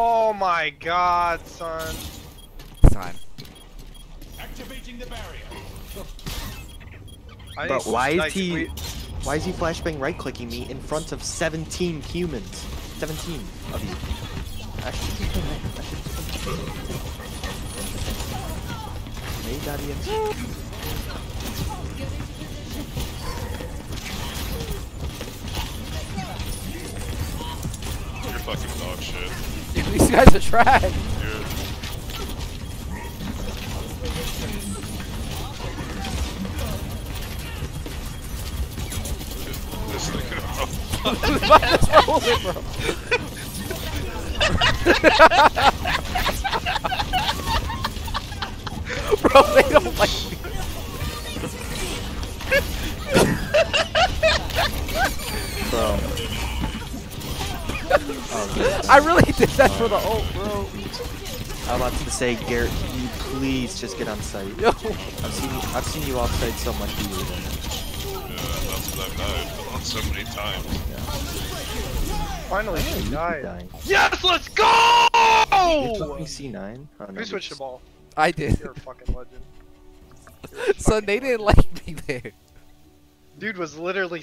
Oh my god, son. It's time. Activating the barrier. But why is he- we- Why is he flashbang right clicking me in front of 17 humans? 17 of you. Actually, keep him there. Actually, keep him. Hey, Daddy, You're fucking dog shit. Dude, these guys are trash. You're this nigga. It, bro. bro, they don't like me. Oh, I really did that for the ult, bro. I'm about to say, Garrett, can you please just get on site? Yo. I've seen you, I've seen you off site so much. You Yeah, that's what I've died on so many times. Finally, yeah, he you died. Yes, let's You go! fucking C9? Oh, no, Who switched the ball? I did. You're a fucking legend. You're a So fucking they didn't legend. like me there. Dude was literally